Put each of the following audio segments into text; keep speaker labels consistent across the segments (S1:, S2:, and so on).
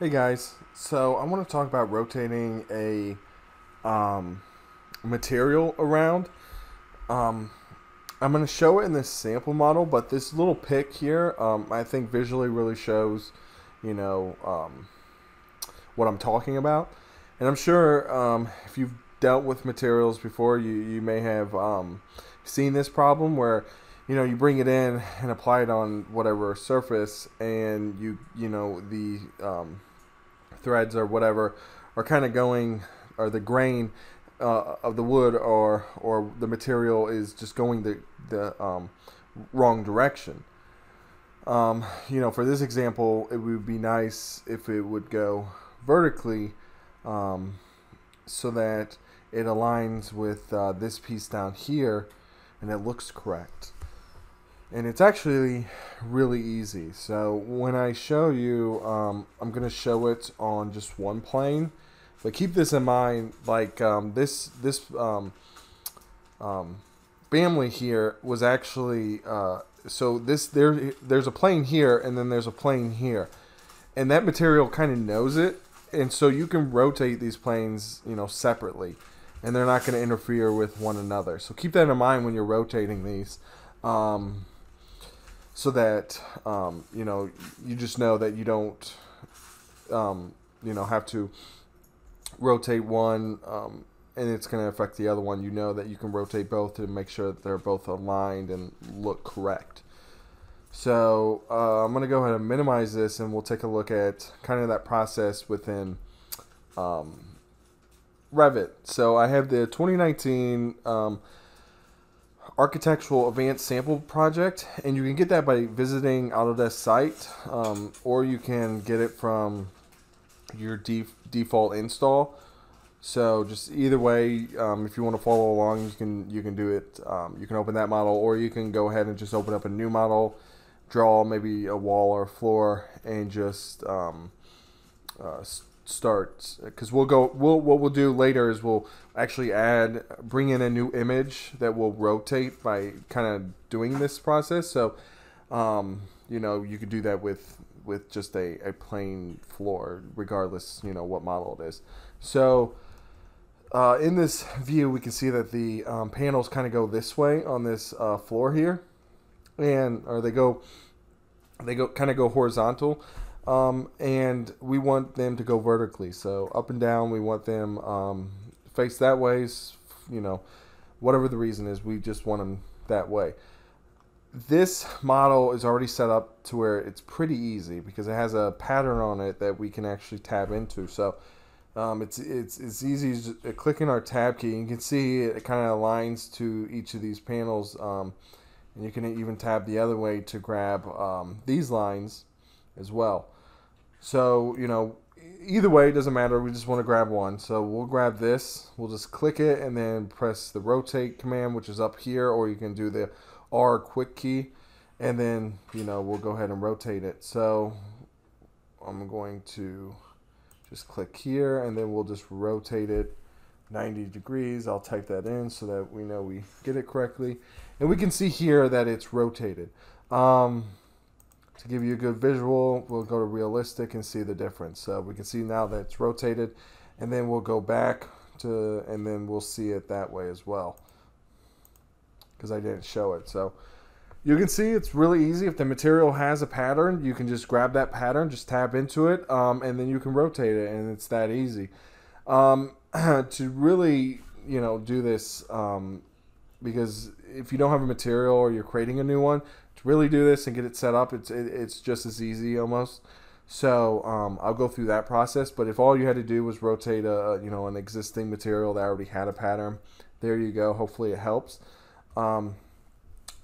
S1: Hey guys, so I want to talk about rotating a um, material around. Um, I'm going to show it in this sample model, but this little pick here, um, I think visually really shows, you know, um, what I'm talking about. And I'm sure um, if you've dealt with materials before, you, you may have um, seen this problem where you know you bring it in and apply it on whatever surface and you you know the um, threads or whatever are kind of going or the grain uh, of the wood or or the material is just going the the um, wrong direction. Um, you know, for this example, it would be nice if it would go vertically, um, so that it aligns with uh, this piece down here, and it looks correct and it's actually really easy. So when I show you, um, I'm to show it on just one plane, but keep this in mind. Like um, this this um, um family here was actually uh, so this there there's a plane here and then there's a plane here, and that material kind of knows it, and so you can rotate these planes you know separately, and they're not going to interfere with one another. So keep that in mind when you're rotating these. Um, so that um, you know you just know that you don't um, you know have to rotate one um, and it's going to affect the other one. You know that you can rotate both to make sure that they're both aligned and look correct. So uh, I'm going to go ahead and minimize this and we'll take a look at kind of that process within um, Revit. So I have the 2019 um, architectural advanced sample project and you can get that by visiting autodesk site um, or you can get it from your def default install. So just either way um, if you want to follow along you can you can do it um, you can open that model or you can go ahead and just open up a new model draw maybe a wall or a floor and just um, uh, starts because we'll go we'll what we'll do later is we'll actually add bring in a new image that will rotate by kind of doing this process. So um, you know you could do that with with just a, a plain floor regardless you know what model it is. So uh, in this view we can see that the um, panels kind of go this way on this uh, floor here. And or they go they go kind of go horizontal um, and we want them to go vertically. So up and down, we want them um, face that way. You know, whatever the reason is, we just want them that way. This model is already set up to where it's pretty easy because it has a pattern on it that we can actually tab into. So um, it's it's it's easy as uh, clicking our tab key. You can see it kind of aligns to each of these panels, um, and you can even tab the other way to grab um, these lines as well. So, you know, either way, it doesn't matter. We just want to grab one. So we'll grab this. We'll just click it and then press the rotate command, which is up here, or you can do the R quick key. And then, you know, we'll go ahead and rotate it. So I'm going to just click here and then we'll just rotate it 90 degrees. I'll type that in so that we know we get it correctly. And we can see here that it's rotated. Um, to give you a good visual, we'll go to realistic and see the difference. So we can see now that it's rotated and then we'll go back to, and then we'll see it that way as well because I didn't show it. So you can see it's really easy. If the material has a pattern, you can just grab that pattern, just tap into it, um, and then you can rotate it, and it's that easy. Um, to really, you know, do this, um, because if you don't have a material or you're creating a new one, to really do this and get it set up, it's it, it's just as easy almost. So um, I'll go through that process. But if all you had to do was rotate a you know an existing material that already had a pattern, there you go. Hopefully it helps. Um,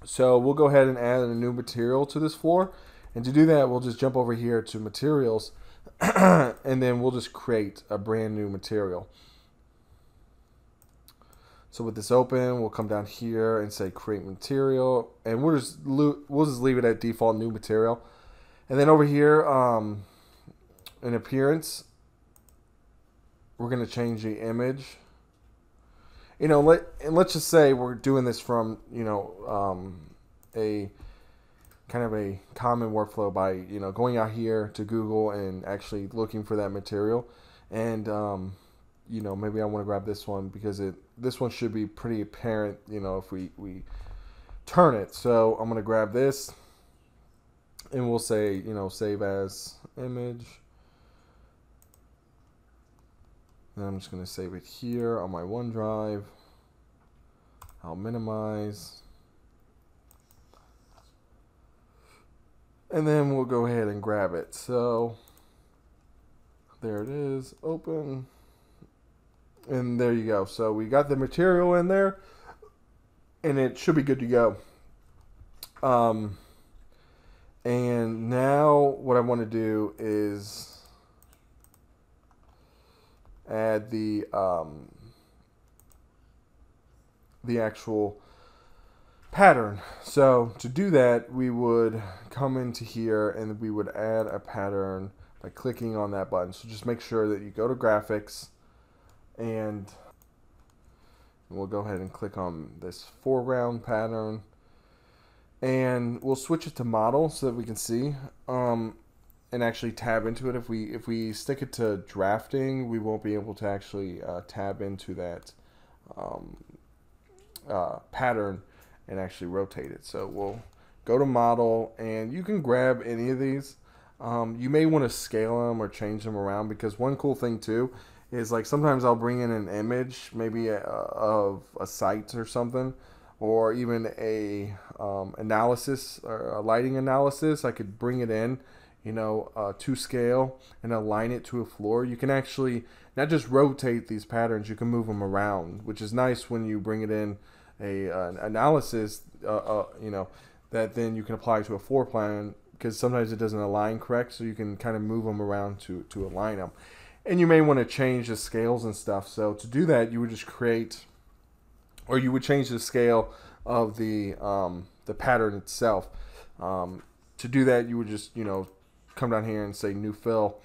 S1: so we'll go ahead and add a new material to this floor. And to do that, we'll just jump over here to materials and then we'll just create a brand new material. So with this open, we'll come down here and say create material, and we'll just we'll just leave it at default new material. And then over here, um, in appearance, we're gonna change the image. You know, let and let's just say we're doing this from you know um, a kind of a common workflow by you know going out here to Google and actually looking for that material, and um, you know maybe I want to grab this one because it this one should be pretty apparent. You know if we we turn it. So I'm gonna grab this, and we'll say you know save as image. And I'm just going to save it here on my OneDrive. I'll minimize. And then we'll go ahead and grab it. So there it is, open. And there you go. So we got the material in there and it should be good to go. Um, and now what I want to do is add the um, the actual pattern. So to do that, we would come into here and we would add a pattern by clicking on that button. So just make sure that you go to graphics and we'll go ahead and click on this foreground pattern and we'll switch it to model so that we can see. Um, and actually tab into it. If we if we stick it to drafting, we won't be able to actually uh, tab into that um, uh, pattern and actually rotate it. So we'll go to model and you can grab any of these. Um, you may want to scale them or change them around because one cool thing too is like sometimes I'll bring in an image maybe a, of a site or something or even a um, analysis or a lighting analysis. I could bring it in you know, uh, to scale and align it to a floor, you can actually not just rotate these patterns, you can move them around, which is nice when you bring it in a analysis, uh, uh, you know, that then you can apply to a floor plan because sometimes it doesn't align correct, so you can kind of move them around to, to align them. And you may want to change the scales and stuff. So to do that, you would just create, or you would change the scale of the um, the pattern itself. Um, to do that, you would just you know come down here and say new fill.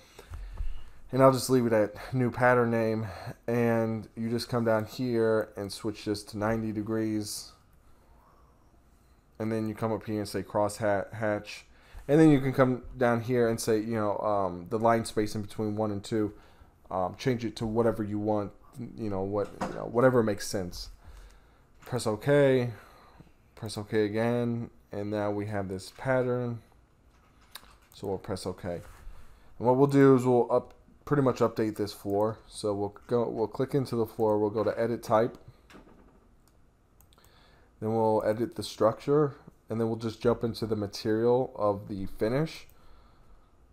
S1: And I'll just leave it at new pattern name. And you just come down here and switch this to 90 degrees. And then you come up here and say cross hatch. And then you can come down here and say you know um, the line space in between one and two um, change it to whatever you want you know what you know, whatever makes sense press OK press OK again and now we have this pattern so we'll press OK. And what we'll do is we'll up pretty much update this floor. So we'll go we'll click into the floor, we'll go to edit type. Then we'll edit the structure and then we'll just jump into the material of the finish.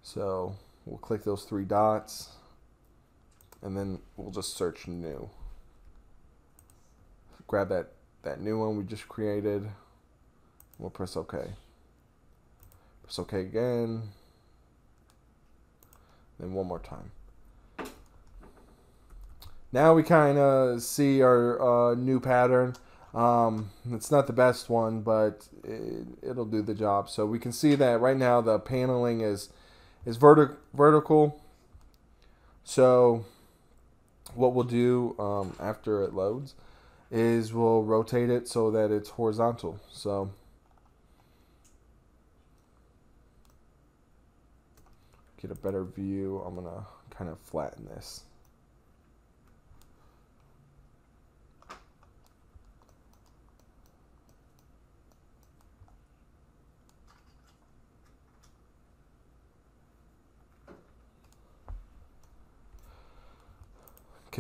S1: So we'll click those three dots and then we'll just search new. Grab that, that new one we just created. We'll press OK. Press OK again. Then one more time. Now we kind of see our uh, new pattern. Um, it's not the best one, but it, it'll do the job. So we can see that right now the paneling is is verti vertical. So what we'll do um, after it loads is we'll rotate it so that it's horizontal. So get a better view, I'm gonna kind of flatten this.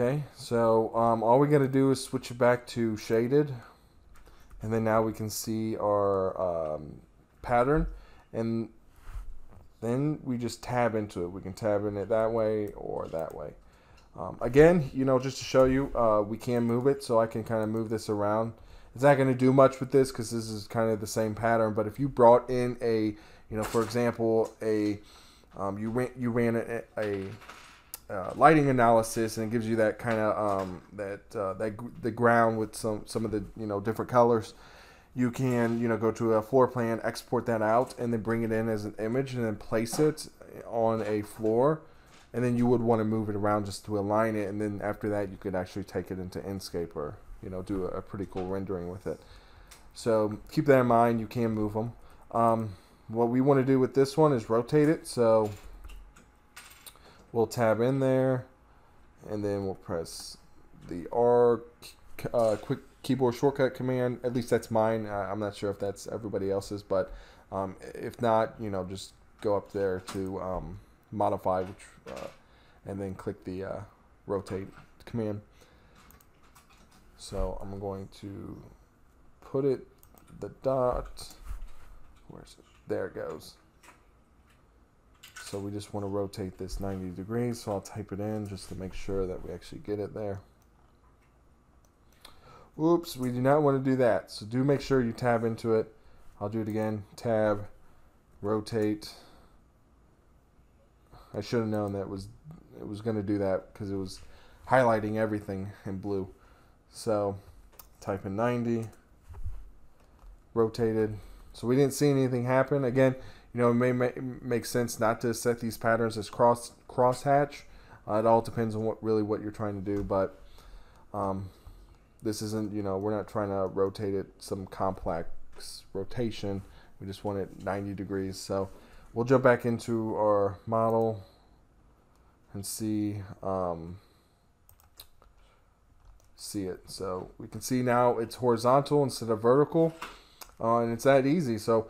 S1: Okay, so um, all we got to do is switch it back to shaded. And then now we can see our um, pattern. And then we just tab into it. We can tab in it that way or that way. Um, again, you know, just to show you, uh, we can move it, so I can kind of move this around. It's not going to do much with this because this is kind of the same pattern. But if you brought in a, you know, for example, a um, you ran you ran a, a uh, lighting analysis and it gives you that kind of um, that uh, that the ground with some some of the you know different colors you can you know go to a floor plan export that out and then bring it in as an image and then place it on a floor and then you would want to move it around just to align it and then after that you could actually take it into Enscape or you know do a, pretty cool rendering with it so keep that in mind you can move them um, what we want to do with this one is rotate it. So we'll tab in there and then we'll press the R uh, quick keyboard shortcut command. At least that's mine. I'm not sure if that's everybody else's, but um, if not, you know, just go up there to um, modify, which, uh, and then click the uh, rotate command. So I'm going to put it the dot. Where's it? There it goes. So we just want to rotate this 90 degrees. So I'll type it in just to make sure that we actually get it there. Oops, we do not want to do that. So do make sure you tab into it. I'll do it again. Tab, rotate. I should have known that was it was going to do that because it was highlighting everything in blue. So type in 90, rotated. So we didn't see anything happen. Again, you know, it may make sense not to set these patterns as cross crosshatch. Uh, it all depends on what really what you're trying to do, but um, this isn't, you know, we're not trying to rotate it some complex rotation. We just want it 90 degrees. So we'll jump back into our model and see um, see it. So we can see now it's horizontal instead of vertical, uh, and it's that easy. So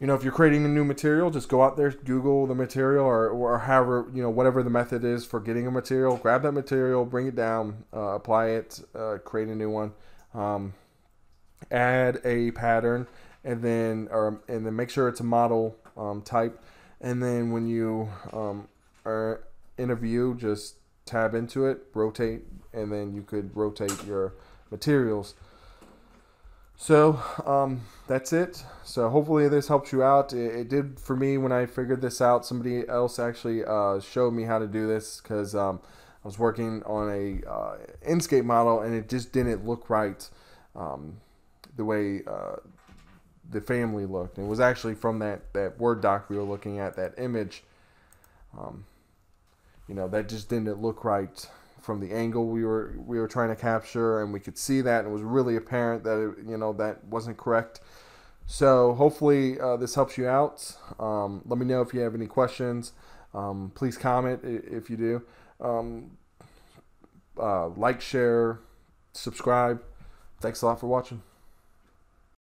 S1: you know, if you're creating a new material, just go out there, Google the material, or, or however, you know, whatever the method is for getting a material, grab that material, bring it down, uh, apply it, uh, create a new one, um, add a pattern, and then, or, and then make sure it's a model um, type. And then when you um, are in a view, just tab into it, rotate, and then you could rotate your materials. So um, that's it. So hopefully this helps you out. It, it, did for me when I figured this out. Somebody else actually uh, showed me how to do this because um, I was working on a uh, Enscape model and it just didn't look right um, the way uh, the family looked. It was actually from that, that Word doc we were looking at, that image. Um, you know, that just didn't look right from the angle we were we were trying to capture, and we could see that, and it was really apparent that it, you know that wasn't correct. So hopefully uh, this helps you out. Um, let me know if you have any questions. Um, please comment if you do. Um, uh, like, share, subscribe. Thanks a lot for watching.